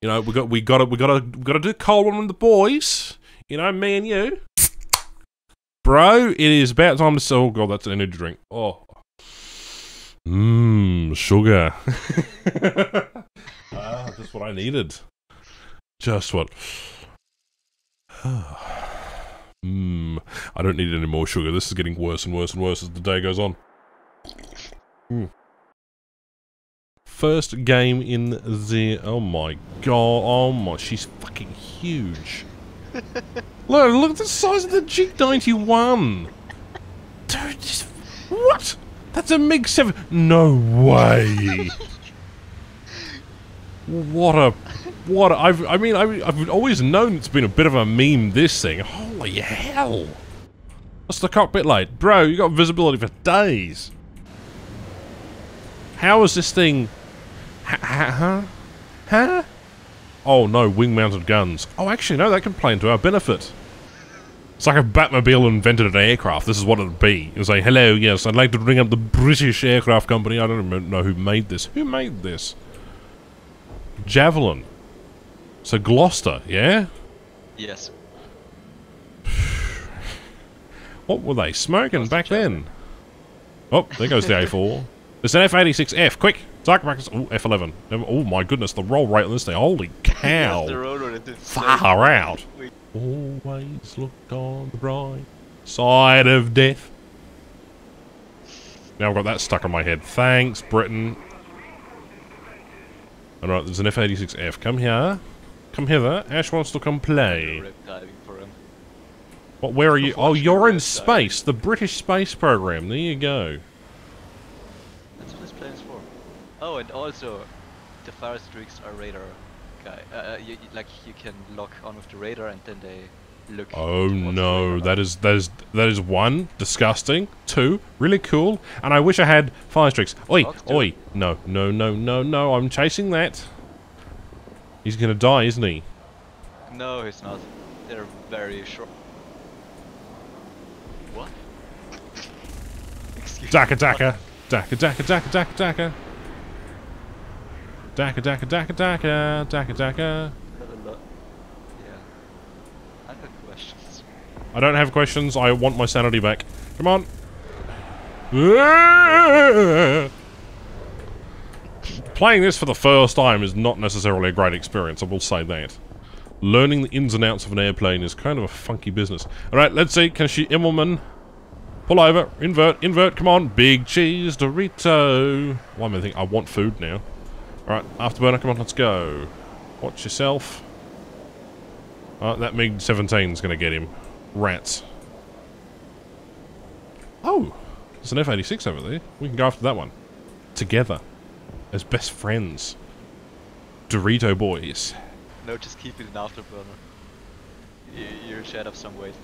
You know, we got we got to we got to we got to do cold one with the boys. You know, me and you, bro. It is about time to sell. Oh god, that's an energy drink. Oh, mmm, sugar. ah, just what I needed. Just what. Mmm. I don't need any more sugar. This is getting worse and worse and worse as the day goes on. Mm. First game in the. Oh my god. Oh my. She's fucking huge. look, look at the size of the G91. Dude, just. What? That's a MiG 7. No way. what a. What? A, I've, I mean, I've, I've always known it's been a bit of a meme, this thing. Holy hell. What's the cockpit light? Bro, you got visibility for days. How is this thing... Huh? Huh? Oh no, wing-mounted guns. Oh, actually, no, that can play into our benefit. It's like if Batmobile invented an aircraft, this is what it'd be. It was like, hello, yes, I'd like to bring up the British Aircraft Company. I don't even know who made this. Who made this? Javelin. So Gloster, yeah? Yes. what were they smoking Gloster back then? Oh, there goes the A4. It's an F86F. Quick! Dark practice. Oh, F11. Oh my goodness, the roll rate on this thing. Holy cow. Far out. Always look on the bright side of death. Now I've got that stuck on my head. Thanks, Britain. Alright, there's an F86F. Come here. Come hither. Ash wants to come play. What, where are you? Oh, you're in space. The British space program. There you go. Oh, and also, the Firestreaks are radar guy. Uh, uh, you, like you can lock on with the radar, and then they look. Oh no, that is that is that is one disgusting. Two really cool, and I wish I had Firestreaks. Oi, oi, no, no, no, no, no! I'm chasing that. He's gonna die, isn't he? No, he's not. They're very short. What? Excuse Daka, daka, daka, daka, daka, daka, daka. Daka, daka, daka, daka, daka, daka. Yeah. I questions. I don't have questions. I want my sanity back. Come on. Playing this for the first time is not necessarily a great experience, I will say that. Learning the ins and outs of an airplane is kind of a funky business. Alright, let's see. Can she Immelman? Pull over. Invert. Invert. Come on. Big cheese Dorito. One more thing. I want food now. Alright, Afterburner, come on, let's go. Watch yourself. Oh, that MiG-17 is going to get him. Rats. Oh, there's an F-86 over there. We can go after that one. Together. As best friends. Dorito boys. No, just keep it in Afterburner. You, you shed up some weight.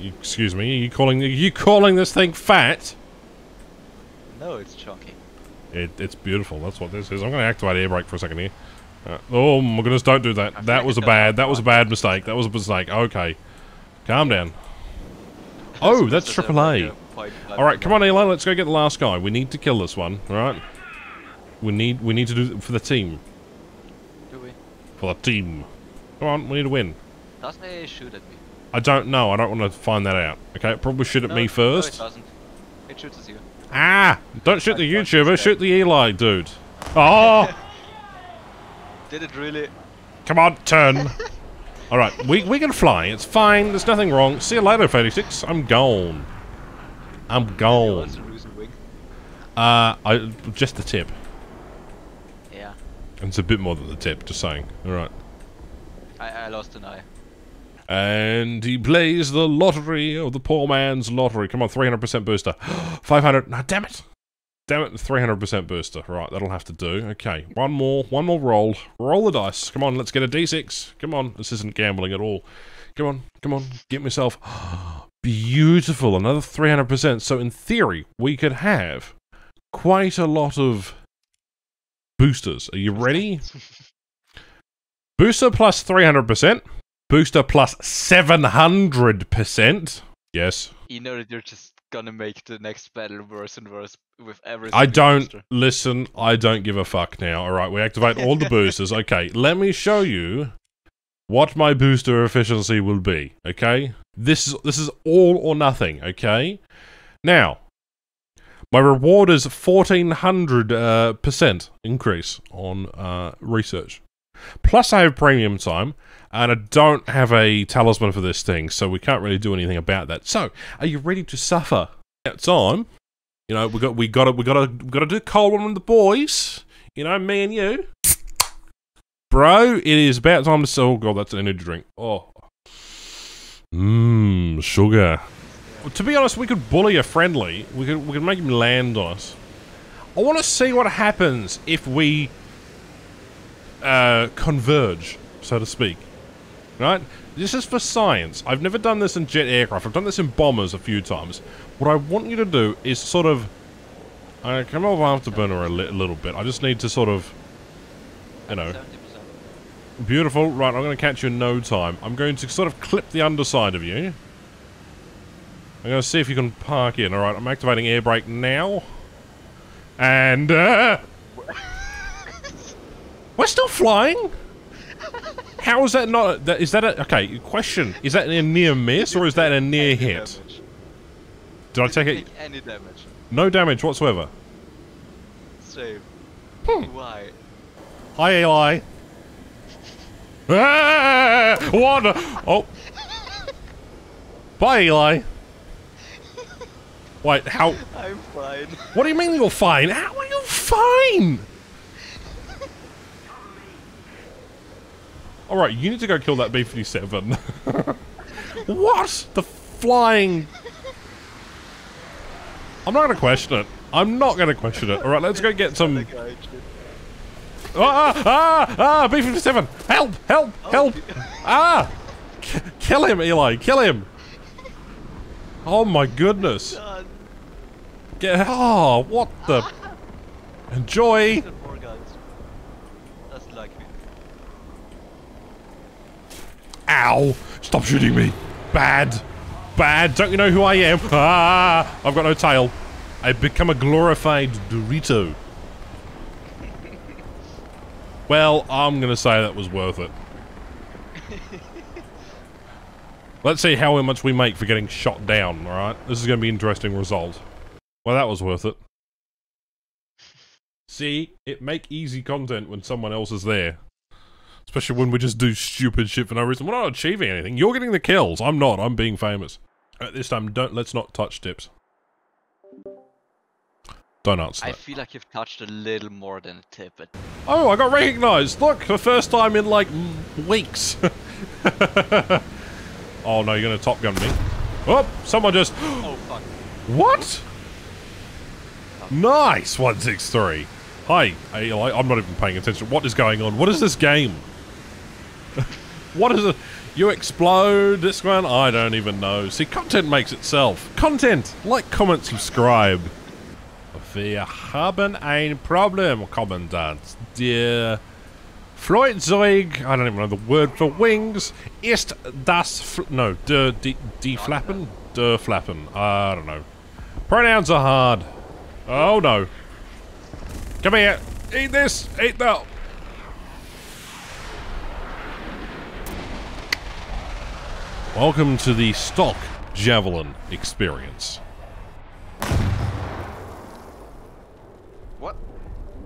excuse me, are you calling, are you calling this thing fat? No, it's chunky. It, it's beautiful. That's what this is. I'm going to activate air brake for a second here. Uh, oh my goodness! Don't do that. That was a bad. That was a bad mistake. That was a mistake. Okay, calm down. Oh, that's AAA. All right, come on, Eli. Let's go get the last guy. We need to kill this one. All right. We need. We need to do it for the team. Do we? For the team. Come on, we need to win. Doesn't it shoot at me? I don't know. I don't want to find that out. Okay, probably shoot at no, me first. No, it doesn't. It shoots at you. Ah! Don't shoot the YouTuber, shoot the Eli dude. Oh! Did it really? Come on, turn. Alright, we, we can fly. It's fine. There's nothing wrong. See you later, 86. I'm gone. I'm gone. Uh, I just the tip. Yeah. It's a bit more than the tip, just saying. Alright. I, I lost an eye. And he plays the lottery of the poor man's lottery. Come on, 300% booster. 500. No, damn it. Damn it, 300% booster. Right, that'll have to do. Okay, one more, one more roll. Roll the dice. Come on, let's get a d6. Come on, this isn't gambling at all. Come on, come on, get myself. Beautiful, another 300%. So in theory, we could have quite a lot of boosters. Are you ready? Booster plus 300%. Booster plus 700%. Yes. You know that you're just gonna make the next battle worse and worse with every. I don't booster. listen. I don't give a fuck now. All right, we activate all the boosters. Okay, let me show you what my booster efficiency will be. Okay, this is this is all or nothing. Okay, now my reward is fourteen hundred uh, percent increase on uh, research. Plus, I have premium time, and I don't have a talisman for this thing, so we can't really do anything about that. So, are you ready to suffer? At time, you know, we got we got to we got to we got to do cold one with the boys. You know, me and you, bro. It is about time to. Oh god, that's an energy drink. Oh, mmm, sugar. To be honest, we could bully a friendly. We could we could make him land on us. I want to see what happens if we uh, converge, so to speak. Right? This is for science. I've never done this in jet aircraft. I've done this in bombers a few times. What I want you to do is sort of... I come off afterburner a li little bit. I just need to sort of... You know... Beautiful. Right, I'm going to catch you in no time. I'm going to sort of clip the underside of you. I'm going to see if you can park in. Alright, I'm activating air brake now. And, uh... We're still flying? How is that not... That, is that a... Okay, question. Is that a near miss or is that a near hit? damage. Did I take it... Any damage. No damage whatsoever. Save. Hmm. Why? Hi, Eli. Ah! What? Oh. Bye, Eli. Wait, how? I'm fine. What do you mean you're fine? How are you fine? All right, you need to go kill that B-57. what? The flying... I'm not going to question it. I'm not going to question it. All right, let's go get some... The Ah, ah, ah, B-57! Help, help, help! Ah! K- kill him, Eli, kill him! Oh my goodness. Get, oh, what the... Enjoy! the poor guys. Doesn't like me. Ow! Stop shooting me! Bad! Bad! Don't you know who I am? Ah! I've got no tail. I've become a glorified Dorito. Well, I'm gonna say that was worth it. Let's see how much we make for getting shot down, alright? This is gonna be an interesting result. Well, that was worth it. See? It make easy content when someone else is there. Especially when we just do stupid shit for no reason. We're not achieving anything. You're getting the kills. I'm not. I'm being famous. At this time, don't let's not touch tips. Don't answer I that. feel like you've touched a little more than a tip. But Oh, I got recognized. Look, the first time in like weeks. oh no, you're gonna top gun me. Oh, someone just. oh fuck. What? Oh. Nice, 163. Hi. I'm not even paying attention. What is going on? What is this game? What is it? You explode this one? I don't even know. See, content makes itself. Content! Like, comment, subscribe. Wir haben ein Problem, Kommandant. Der Flugzeug, I don't even know the word for wings, ist das, no, der, die, die Flappen? Der Flappen, I don't know. Pronouns are hard. Oh no. Come here, eat this, eat that. Welcome to the stock Javelin experience.